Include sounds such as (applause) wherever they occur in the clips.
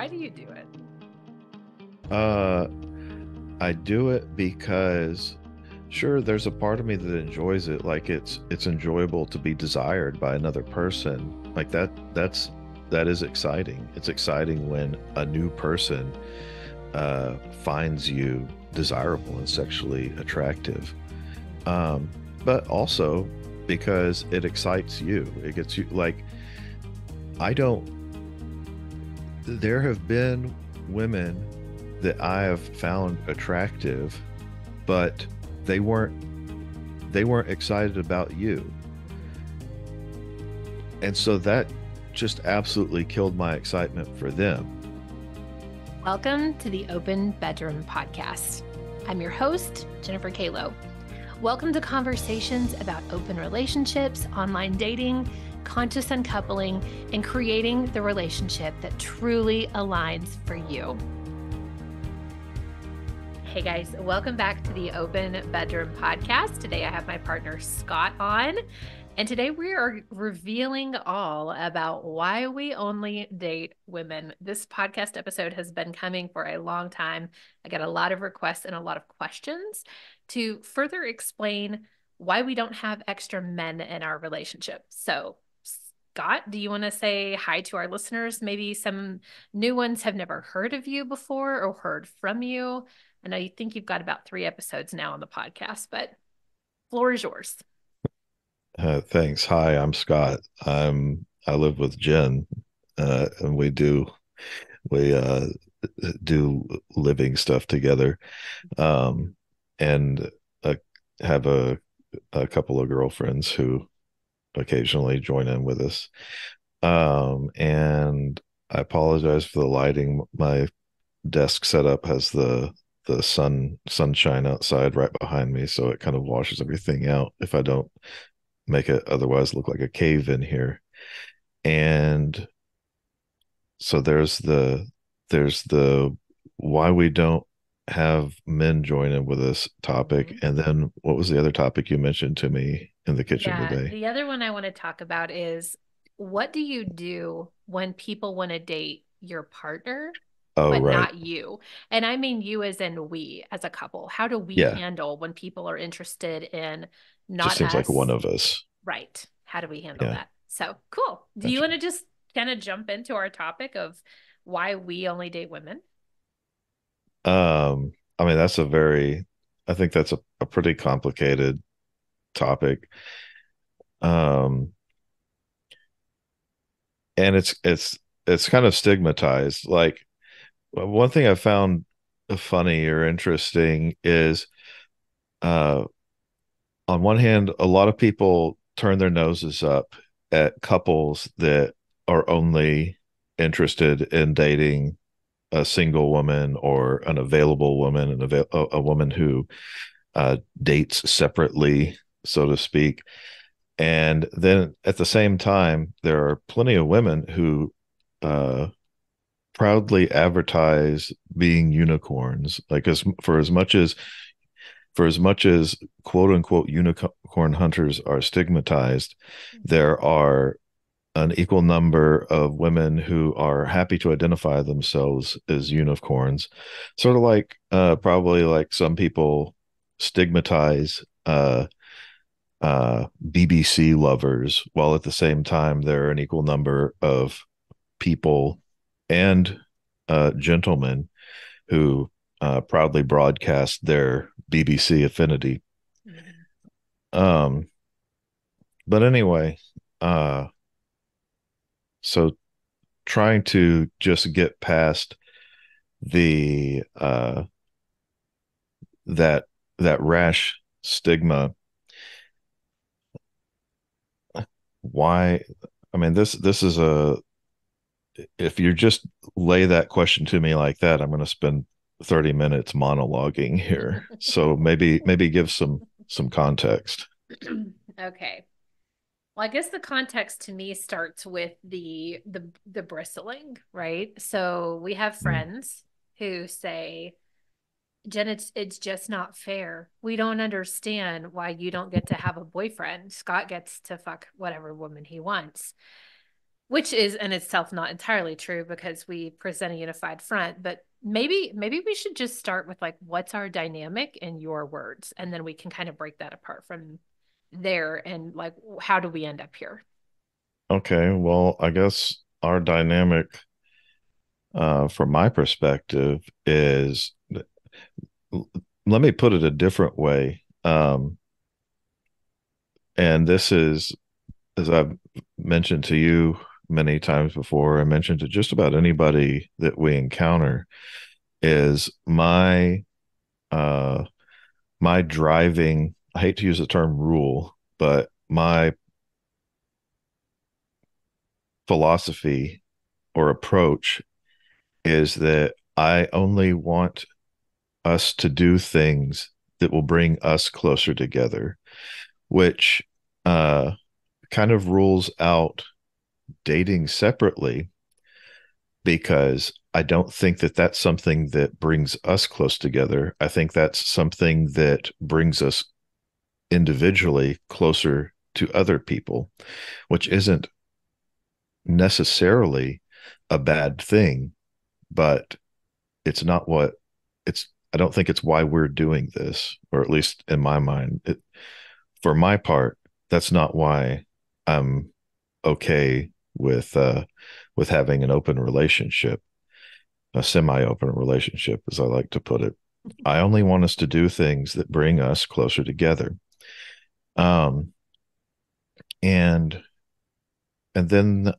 Why do you do it? Uh, I do it because sure there's a part of me that enjoys it like it's it's enjoyable to be desired by another person. Like that that's that is exciting. It's exciting when a new person uh finds you desirable and sexually attractive. Um but also because it excites you. It gets you like i don't there have been women that i have found attractive but they weren't they weren't excited about you. And so that just absolutely killed my excitement for them. Welcome to the open bedroom podcast. I'm your host jennifer kalo. Welcome to conversations about open relationships online dating conscious uncoupling and creating the relationship that truly aligns for you Hey guys, welcome back to the Open Bedroom Podcast. Today I have my partner Scott on, and today we are revealing all about why we only date women. This podcast episode has been coming for a long time. I got a lot of requests and a lot of questions to further explain why we don't have extra men in our relationship. So, Scott, do you want to say hi to our listeners? Maybe some new ones have never heard of you before or heard from you. And I think you've got about three episodes now on the podcast, but floor is yours. Uh, thanks. Hi, I'm Scott. I'm I live with Jen, uh, and we do we uh, do living stuff together, um, and uh, have a a couple of girlfriends who occasionally join in with us. Um, and I apologize for the lighting. My desk setup has the the sun sunshine outside right behind me so it kind of washes everything out if i don't make it otherwise look like a cave in here and so there's the there's the why we don't have men join in with this topic mm-hmm. and then what was the other topic you mentioned to me in the kitchen yeah, today the other one i want to talk about is what do you do when people want to date your partner oh, but right. not you. And I mean you as in we as a couple. How do we yeah. handle when people are interested in not just seems us? like one of us. Right. How do we handle yeah. that? So cool. Do you want to just kind of jump into our topic of why we only date women? Um, I mean, that's a very I think that's a, a pretty complicated topic. Um and it's it's it's kind of stigmatized like one thing I found funny or interesting is uh on one hand a lot of people turn their noses up at couples that are only interested in dating a single woman or an available woman and a, a woman who uh, dates separately so to speak. And then at the same time there are plenty of women who uh, proudly advertise being unicorns like as for as much as for as much as quote unquote unicorn hunters are stigmatized there are an equal number of women who are happy to identify themselves as unicorns. Sort of like uh probably like some people stigmatize uh uh BBC lovers while at the same time there are an equal number of people and uh, gentlemen who uh, proudly broadcast their BBC affinity. Um, but anyway, uh, so trying to just get past the uh, that that rash stigma. Why? I mean this this is a if you just lay that question to me like that, I'm going to spend 30 minutes monologuing here. so (laughs) maybe maybe give some some context. (clears throat) okay. Well, I guess the context to me starts with the the the bristling, right? So we have mm. friends mm. who say, Jen, it's it's just not fair. We don't understand why you don't get to have a boyfriend. Scott gets to fuck whatever woman he wants which is in itself not entirely true because we present a unified front but maybe maybe we should just start with like what's our dynamic in your words and then we can kind of break that apart from there and like how do we end up here okay well i guess our dynamic uh from my perspective is let me put it a different way um and this is as i've mentioned to you many times before, I mentioned to just about anybody that we encounter, is my uh my driving, I hate to use the term rule, but my philosophy or approach is that I only want us to do things that will bring us closer together, which uh, kind of rules out dating separately because I don't think that that's something that brings us close together. I think that's something that brings us individually closer to other people, which isn't necessarily a bad thing, but it's not what it's. I don't think it's why we're doing this, or at least in my mind, it, for my part, that's not why I'm okay with uh, with having an open relationship, a semi-open relationship, as I like to put it. I only want us to do things that bring us closer together. Um, and and then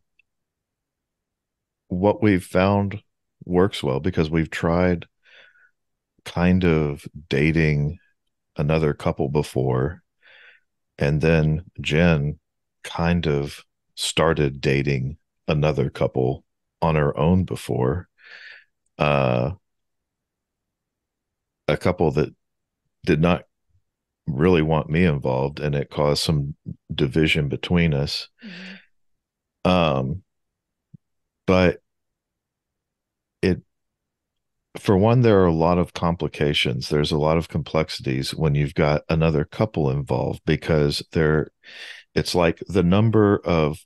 what we've found works well because we've tried kind of dating another couple before and then Jen kind of started dating another couple on her own before. Uh, a couple that did not really want me involved, and it caused some division between us. Mm-hmm. Um, but for one, there are a lot of complications. There's a lot of complexities when you've got another couple involved because there, it's like the number of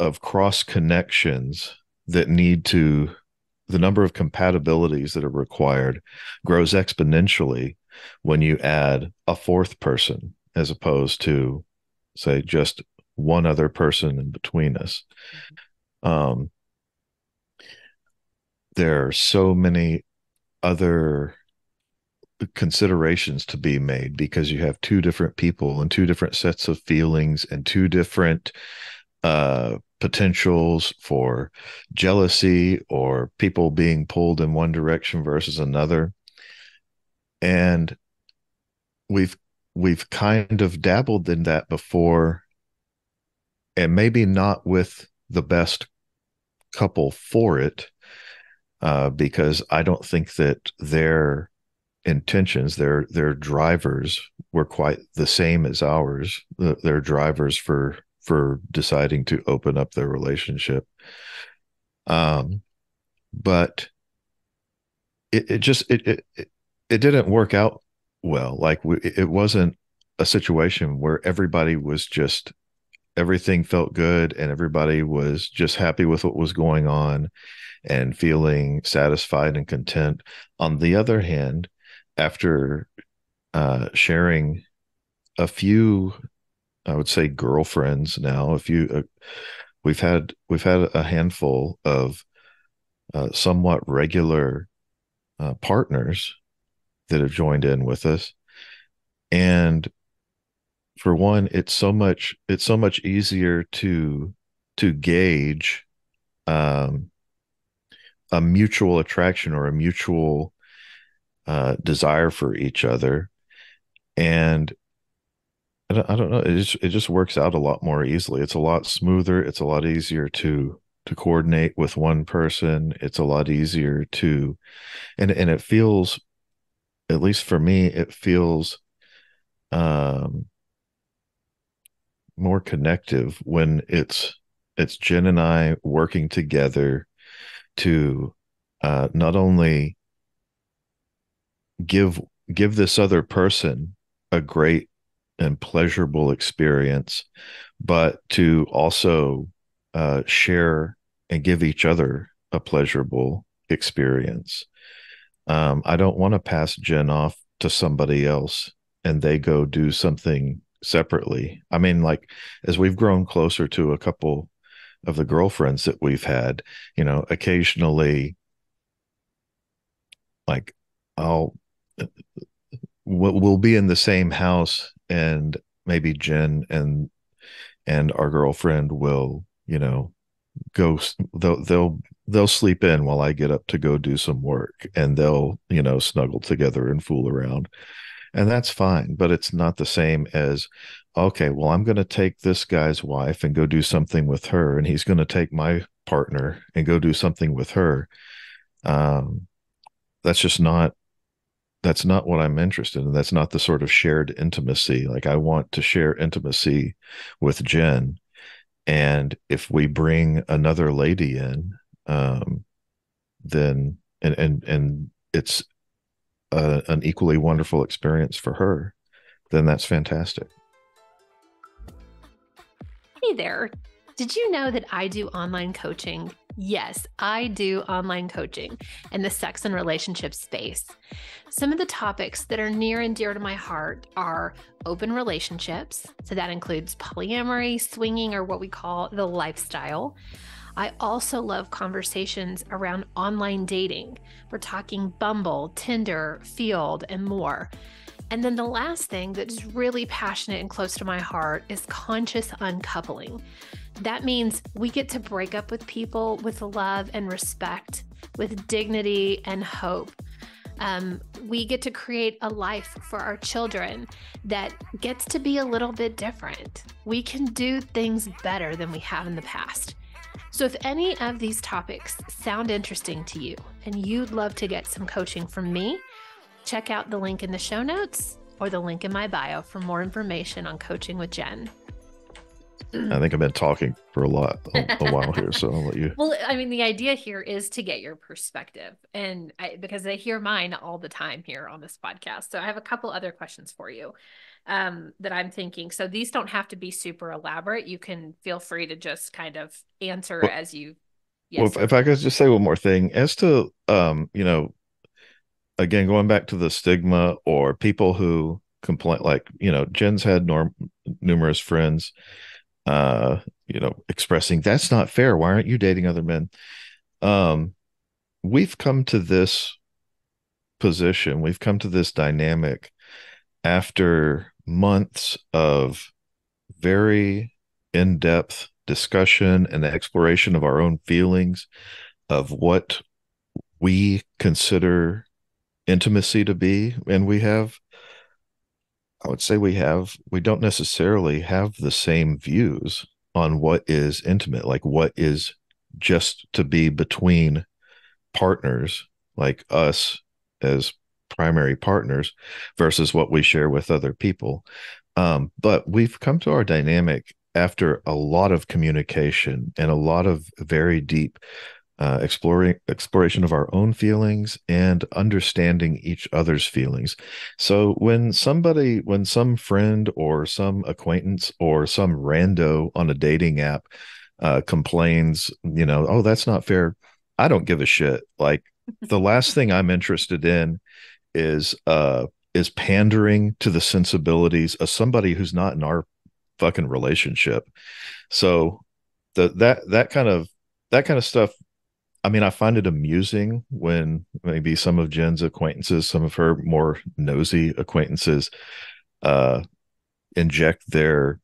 of cross connections that need to the number of compatibilities that are required grows exponentially when you add a fourth person as opposed to say just one other person in between us um, there are so many other considerations to be made because you have two different people and two different sets of feelings and two different uh, potentials for jealousy or people being pulled in one direction versus another. And we've we've kind of dabbled in that before and maybe not with the best couple for it uh, because i don't think that their intentions their their drivers were quite the same as ours their drivers for for deciding to open up their relationship. Um, but it, it just it, it it didn't work out well. Like we, it wasn't a situation where everybody was just everything felt good and everybody was just happy with what was going on and feeling satisfied and content. On the other hand, after uh, sharing a few I would say girlfriends now. If you, uh, we've had we've had a handful of uh, somewhat regular uh, partners that have joined in with us, and for one, it's so much it's so much easier to to gauge um, a mutual attraction or a mutual uh, desire for each other, and I don't, I don't know. It just it just works out a lot more easily. It's a lot smoother. It's a lot easier to to coordinate with one person. It's a lot easier to, and and it feels, at least for me, it feels, um, more connective when it's it's Jen and I working together to uh, not only give give this other person a great and pleasurable experience, but to also uh, share and give each other a pleasurable experience. Um, I don't want to pass Jen off to somebody else and they go do something separately. I mean, like as we've grown closer to a couple of the girlfriends that we've had, you know, occasionally, like I'll we'll, be in the same house and maybe Jen and and our girlfriend will, you know, go they'll they'll they'll sleep in while I get up to go do some work and they'll, you know, snuggle together and fool around. And that's fine, but it's not the same as okay, well, I'm going to take this guy's wife and go do something with her and he's going to take my partner and go do something with her. Um that's just not that's not what I'm interested in. That's not the sort of shared intimacy. Like I want to share intimacy with Jen. And if we bring another lady in, um, then and and and it's a, an equally wonderful experience for her, then that's fantastic. Hey there. Did you know that I do online coaching Yes, I do online coaching in the sex and relationship space. Some of the topics that are near and dear to my heart are open relationships. So that includes polyamory, swinging, or what we call the lifestyle. I also love conversations around online dating. We're talking Bumble, Tinder, Feeld, and more. And then the last thing that is really passionate and close to my heart is conscious uncoupling. That means we get to break up with people with love and respect, with dignity and hope. Um, we get to create a life for our children that gets to be a little bit different. We can do things better than we have in the past. So, if any of these topics sound interesting to you and you'd love to get some coaching from me, check out the link in the show notes or the link in my bio for more information on coaching with Jen. I think I've been talking for a lot a, a, while here, so I'll let you. (laughs) Well, I mean, the idea here is to get your perspective, and I, because I hear mine all the time here on this podcast. So I have a couple other questions for you um, that I'm thinking. So these don't have to be super elaborate. You can feel free to just kind of answer well, as you. Yes, well, if, if I could just say one more thing, as to um, you know, again, going back to the stigma or people who complain, like you know, Jen's had norm numerous friends uh, you know, expressing that's not fair. Why aren't you dating other men? Um, we've come to this position, we've come to this dynamic after months of very in depth discussion and the exploration of our own feelings of what we consider intimacy to be. And we have I would say we have we don't necessarily have the same views on what is intimate, like what is just to be between partners like us as primary partners versus what we share with other people. Um, but we've come to our dynamic after a lot of communication and a lot of very deep uh, exploring exploration of our own feelings and understanding each other's feelings. So when somebody, when some friend or some acquaintance or some rando on a dating app uh, complains, you know, oh, that's not fair. I don't give a shit. Like (laughs) the last thing I'm interested in is uh is pandering to the sensibilities of somebody who's not in our fucking relationship. So the that that kind of that kind of stuff I mean, I find it amusing when maybe some of Jen's acquaintances, some of her more nosy acquaintances, uh, inject their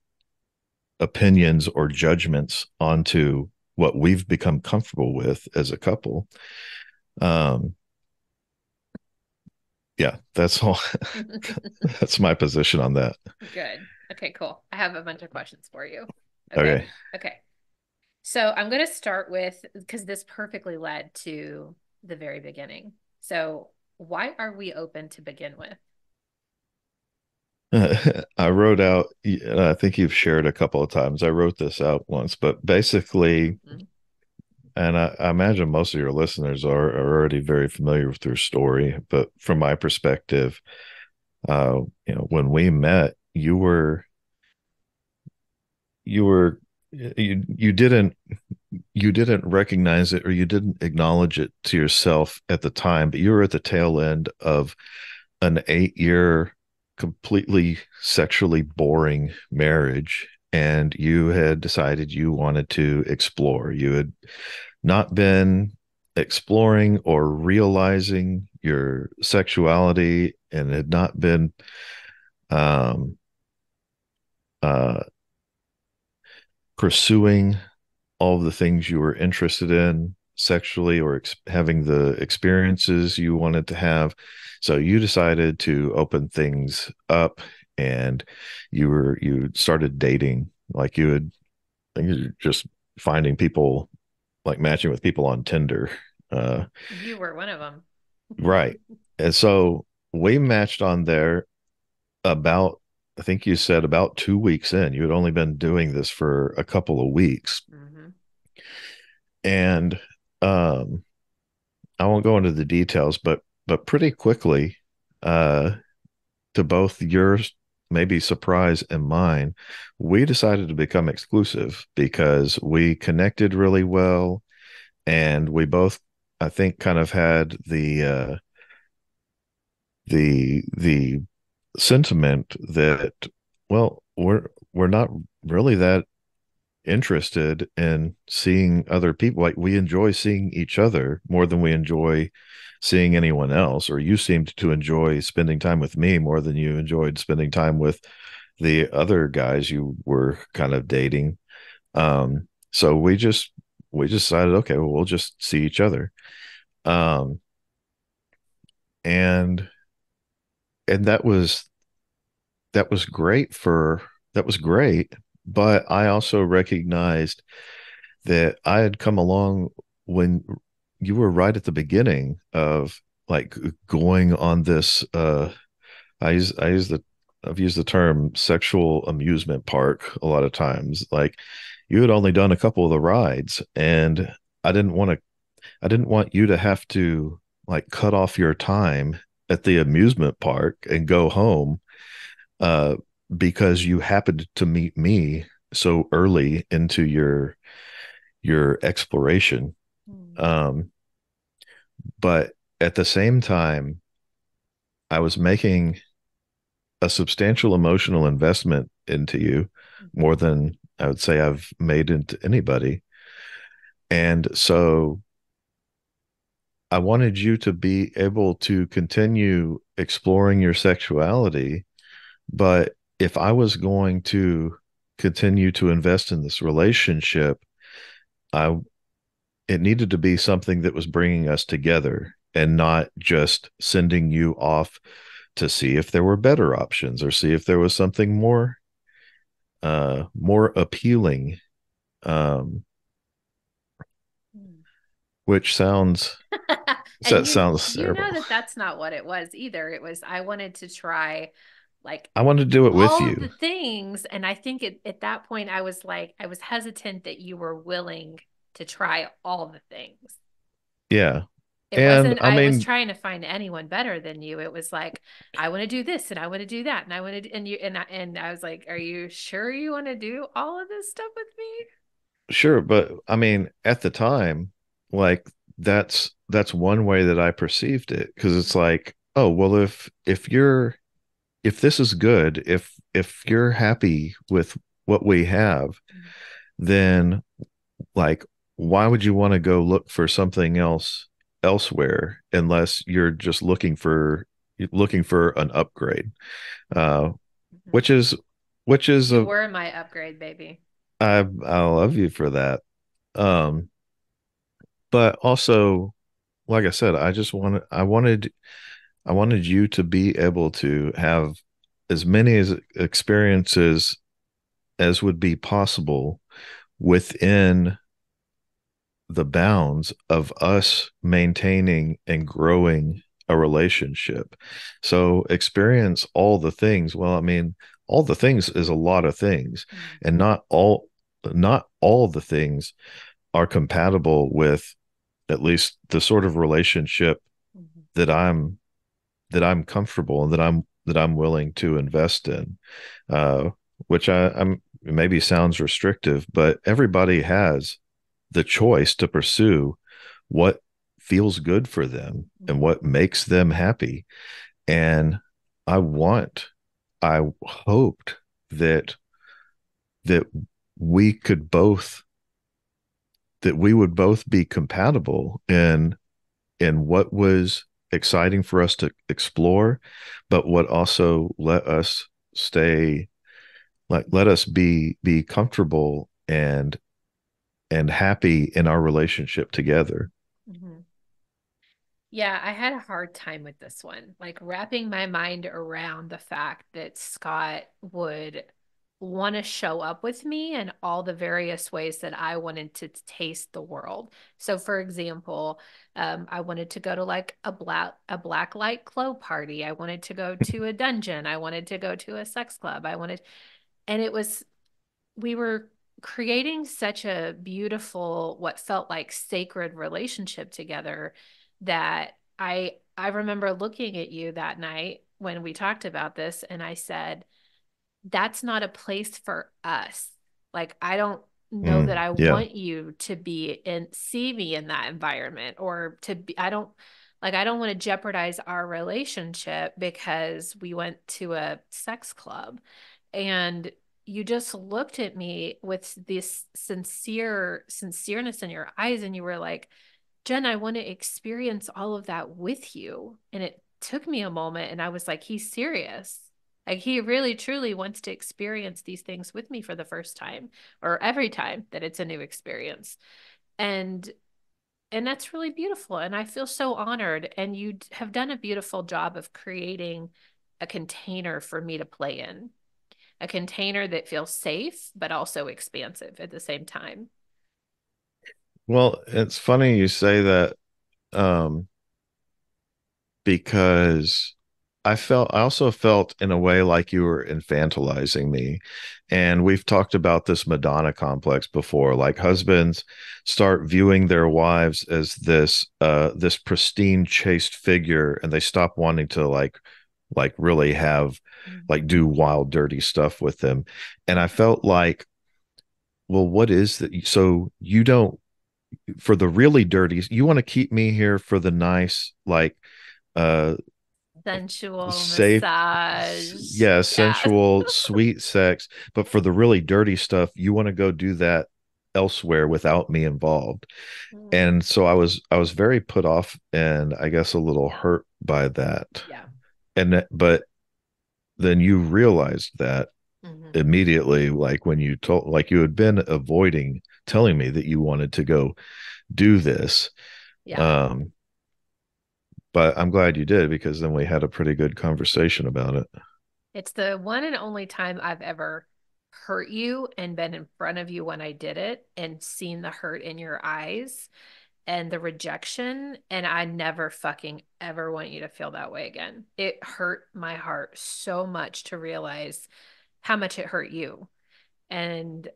opinions or judgments onto what we've become comfortable with as a couple. Um, yeah, that's all. (laughs) that's my position on that. Good. Okay, cool. I have a bunch of questions for you. Okay. Okay. okay. So I'm going to start with because this perfectly led to the very beginning. So, why are we open to begin with? (laughs) I wrote out, I think you've shared a couple of times. I wrote this out once, but basically, mm-hmm. and I, I, imagine most of your listeners are, are, already very familiar with your story. But from my perspective, uh, you know, when we met, you were you were you you didn't you didn't recognize it or you didn't acknowledge it to yourself at the time, but you were at the tail end of an eight year completely sexually boring marriage and you had decided you wanted to explore. You had not been exploring or realizing your sexuality and had not been um uh pursuing all the things you were interested in sexually or ex- having the experiences you wanted to have. So you decided to open things up and you were you started dating like you had I think you just finding people like matching with people on Tinder. Uh you were one of them. right. And so we matched on there about I think you said about two weeks in. You had only been doing this for a couple of weeks. Mm-hmm. And um I won't go into the details, but but pretty quickly, uh to both your maybe surprise and mine, we decided to become exclusive because we connected really well and we both I think kind of had the uh the the sentiment that well we're we're not really that interested in seeing other people. Like we enjoy seeing each other more than we enjoy seeing anyone else or you seemed to enjoy spending time with me more than you enjoyed spending time with the other guys you were kind of dating. Um so we just we just decided okay well we'll just see each other. Um and and that was that was great for that was great but i also recognized that i had come along when you were right at the beginning of like going on this uh i use i use the i've used the term sexual amusement park a lot of times like you had only done a couple of the rides and i didn't want to i didn't want you to have to like cut off your time at the amusement park and go home uh, because you happened to meet me so early into your your exploration mm. um, but at the same time i was making a substantial emotional investment into you mm-hmm. more than i would say i've made into anybody and so I wanted you to be able to continue exploring your sexuality. But if I was going to continue to invest in this relationship, I it needed to be something that was bringing us together and not just sending you off to see if there were better options or see if there was something more uh more appealing um which sounds (laughs) that you, sounds you know that that's not what it was either. It was I wanted to try like I wanted to do it with you. The things, and I think it, at that point I was like I was hesitant that you were willing to try all the things. Yeah. It and, wasn't I, I mean, was trying to find anyone better than you. It was like I want to do this and I want to do that and I want to and you and I, and I was like, "Are you sure you want to do all of this stuff with me?" Sure, but I mean, at the time, like that's that's one way that I perceived it because it's like, oh, well if if you're if this is good, if if you're happy with what we have, then like why would you want to go look for something else elsewhere unless you're just looking for looking for an upgrade? Uh mm-hmm. which is which is you a were my upgrade baby. I i love you for that. Um but also like i said i just wanted i wanted i wanted you to be able to have as many as experiences as would be possible within the bounds of us maintaining and growing a relationship so experience all the things well i mean all the things is a lot of things mm-hmm. and not all not all the things are compatible with at least the sort of relationship mm-hmm. that I'm that I'm comfortable and that I'm that I'm willing to invest in. Uh, which I, I'm maybe sounds restrictive, but everybody has the choice to pursue what feels good for them and Mm-hmm. what makes them happy. And I want, I hoped that that we could both that we would both be compatible in in what was exciting for us to explore, but what also let us stay like let us be be comfortable and and happy in our relationship together. Mhm. Yeah, I had a hard time with this one, like wrapping my mind around the fact that Scott would want to show up with me in all the various ways that I wanted to taste the world. So, for example, um, I wanted to go to like a black a black light glow party. I wanted to go to a dungeon. I wanted to go to a sex club. I wanted, and it was we were creating such a beautiful, what felt like sacred relationship together that I I remember looking at you that night when we talked about this and I said, that's not a place for us. Like I don't know that Mm, I yeah. want you to be in see me in that environment or to be I don't like I don't want to jeopardize our relationship because we went to a sex club and you just looked at me with this sincere sincereness in your eyes and you were like Jen, I want to experience all of that with you. And it took me a moment and I was like, he's serious. Like he really truly wants to experience these things with me for the first time or every time that it's a new experience. And and that's really beautiful and I feel so honored and you have done a beautiful job of creating a container for me to play in. A container that feels safe but also expansive at the same time. Well, it's funny you say that um, because I felt I also felt in a way like you were infantilizing me. And we've talked about this Madonna complex before. Like husbands start viewing their wives as this uh this pristine chaste figure and they stop wanting to like like really have Mm. like do wild dirty stuff with them. And I felt like well what is that so you don't for the really dirty you want to keep me here for the nice like uh Sensual safe massage. yeah Yeah. sensual sweet sex but for the really dirty stuff you want to go do that elsewhere without me involved Mm. and so i was i was very put off and i guess a little hurt by that Yeah. and that- but then you realized that Mhm. immediately like when you told like you had been avoiding telling me that you wanted to go do this Yeah. um but i'm glad you did because then we had a pretty good conversation about it It's the one and only time I've ever hurt you and been in front of you when I did it and seen the hurt in your eyes and the rejection. And I never fucking ever want you to feel that way again. It hurt my heart so much to realize how much it hurt you. And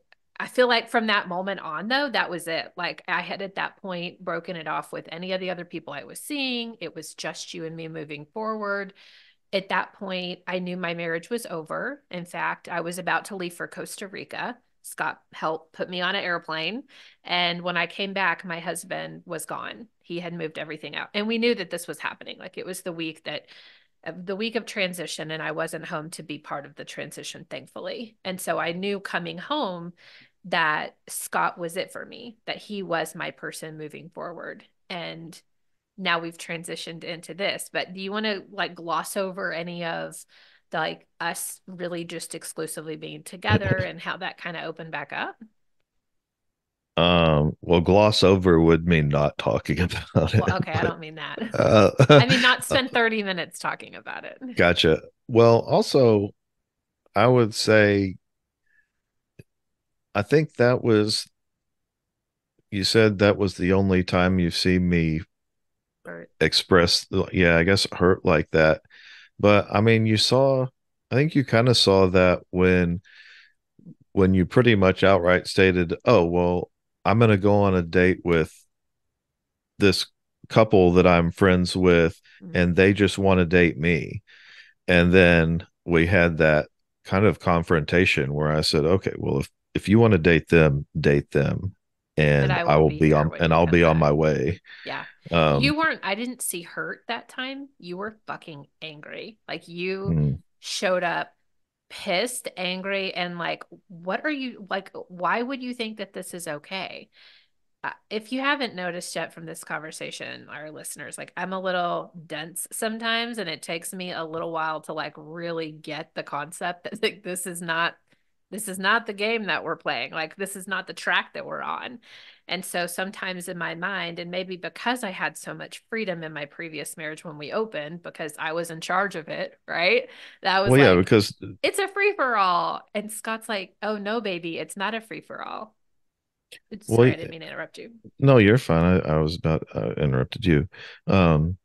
I feel like from that moment on, though, that was it. Like I had at that point broken it off with any of the other people I was seeing. It was just you and me moving forward. At that point, I knew my marriage was over. In fact, I was about to leave for Costa Rica. Scott helped put me on an airplane. And when I came back, my husband was gone. He had moved everything out. And we knew that this was happening. Like it was the week that uh, the week of transition and I wasn't home to be part of the transition, thankfully. And so I knew coming home that Scott was it for me, that he was my person moving forward. And now we've transitioned into this. But do you want to like gloss over any of the, like us really just exclusively being together (laughs) and how that kind of opened back up? um well gloss over would mean not talking (laughs) about it Well, okay, I don't mean that. uh I mean, not (laughs) spend 30 minutes talking about it. gotcha well also i would say i think that was you said that was the only time you've seen me Or, express yeah i guess hurt like that. But i mean you saw i think you kind of saw that when when you pretty much outright stated oh well i'm going to go on a date with this couple that i'm friends with mm, and they just want to date me. And then we had that kind of confrontation where I said, okay, well, if, if you want to date them, date them. And I will, I will be, be on and I'll be on my way. Yeah. Um, you weren't I didn't see hurt that time. You were fucking angry. Like you mm. showed up pissed, angry, and like, what are you like? Why would you think that this is okay? Uh, if you haven't noticed yet from this conversation, our listeners, like I'm a little dense sometimes, and it takes me a little while to like really get the concept (laughs) that like this is not this is not the game that we're playing. Like this is not the track that we're on. And so sometimes in my mind, and maybe because I had so much freedom in my previous marriage when we opened, because I was in charge of it, right? That was well, like, yeah, because it's a free for all. And Scott's like, oh no, baby, it's not a free for all. Sorry, well, I didn't mean to interrupt you. No, you're fine. I, I was about uh, interrupted you. Um,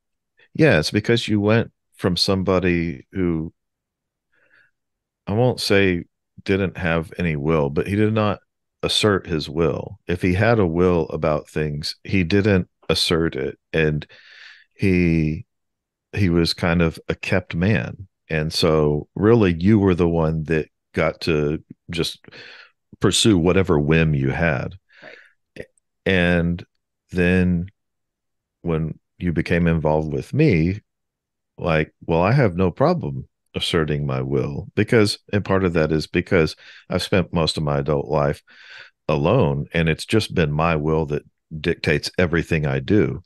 yeah, it's because you went from somebody who I won't say didn't have any will, but he did not assert his will. If he had a will about things, he didn't assert it and he he was kind of a kept man. And so really you were the one that got to just pursue whatever whim you had. Right. And then when you became involved with me, like, well, I have no problem asserting my will because and part of that is because I've spent most of my adult life alone and it's just been my will that dictates everything I do.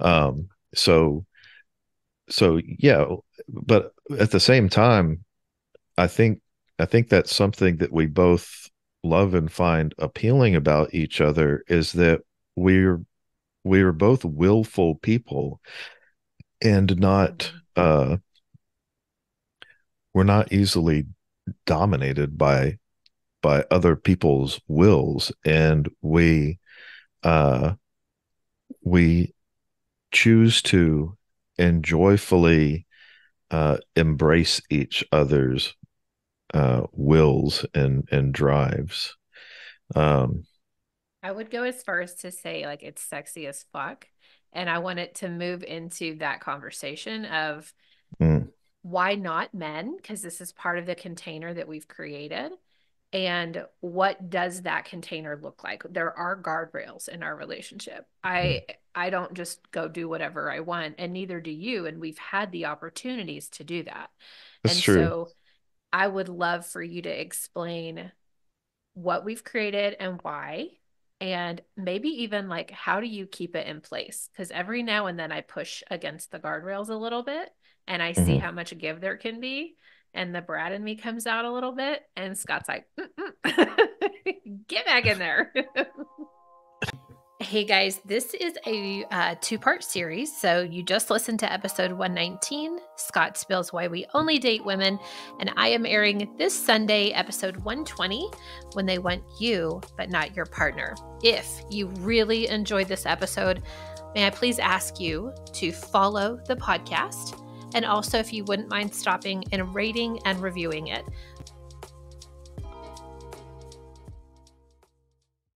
Um so so yeah, but at the same time I think I think that's something that we both love and find appealing about each other is that we're we're both willful people and not mm-hmm. uh we're not easily dominated by by other people's wills. And we uh we choose to and joyfully uh embrace each other's uh wills and and drives. Um i would go as far as to say like it's sexy as fuck. And i want it to move into that conversation of mm why not men? Because this is part of the container that we've created. And what does that container look like? There are guardrails in our relationship. I hmm. I don't just go do whatever I want, and neither do you. And we've had the opportunities to do that. That's and true. so I would love for you to explain what we've created and why and maybe even like how do you keep it in place because every now and then i push against the guardrails a little bit and I see mm-hmm. how much give there can be. And the brat in me comes out a little bit, and Scott's like, (laughs) get back in there. (laughs) hey guys, this is a uh, two part series. So you just listened to episode 119 Scott Spills Why We Only Date Women. And I am airing this Sunday, episode 120, when they want you, but not your partner. If you really enjoyed this episode, may I please ask you to follow the podcast and also, if you wouldn't mind stopping and rating and reviewing it.